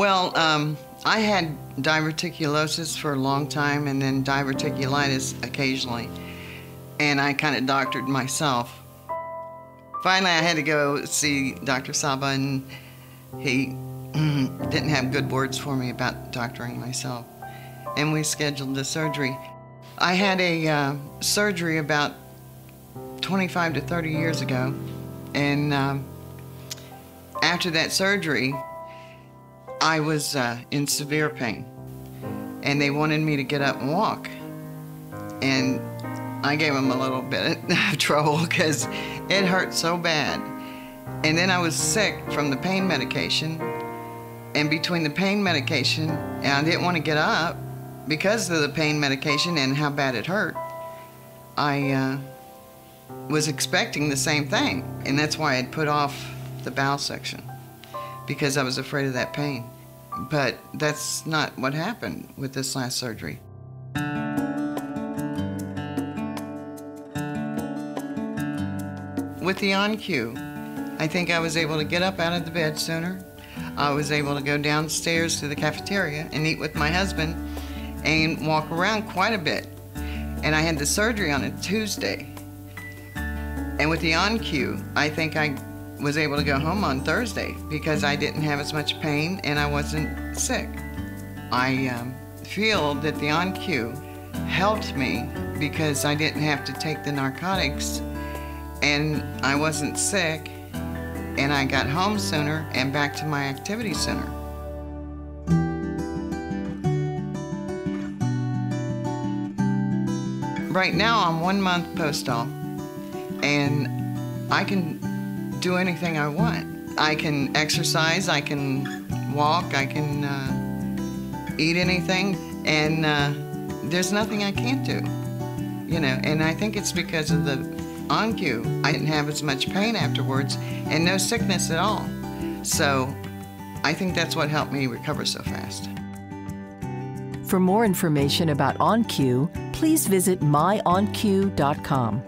Well, um, I had diverticulosis for a long time and then diverticulitis occasionally. And I kind of doctored myself. Finally, I had to go see Dr. Saba, and he didn't have good words for me about doctoring myself. And we scheduled the surgery. I had a uh, surgery about 25 to 30 years ago. And um, after that surgery, I was uh, in severe pain. And they wanted me to get up and walk. And I gave them a little bit of trouble because it hurt so bad. And then I was sick from the pain medication. And between the pain medication, and I didn't want to get up because of the pain medication and how bad it hurt, I uh, was expecting the same thing. And that's why I'd put off the bowel section because I was afraid of that pain. But that's not what happened with this last surgery. With the ON-Q, I think I was able to get up out of the bed sooner. I was able to go downstairs to the cafeteria and eat with my husband and walk around quite a bit. And I had the surgery on a Tuesday. And with the ON-Q, I think I was able to go home on Thursday because I didn't have as much pain and I wasn't sick. I um, feel that the ON-Q helped me because I didn't have to take the narcotics and I wasn't sick and I got home sooner and back to my activity center. Right now I'm one month post-op and I can do anything I want. I can exercise, I can walk, I can uh, eat anything, and uh, there's nothing I can't do. You know, and I think it's because of the ON-Q. I didn't have as much pain afterwards and no sickness at all. So I think that's what helped me recover so fast. For more information about ON-Q, please visit myonq.com.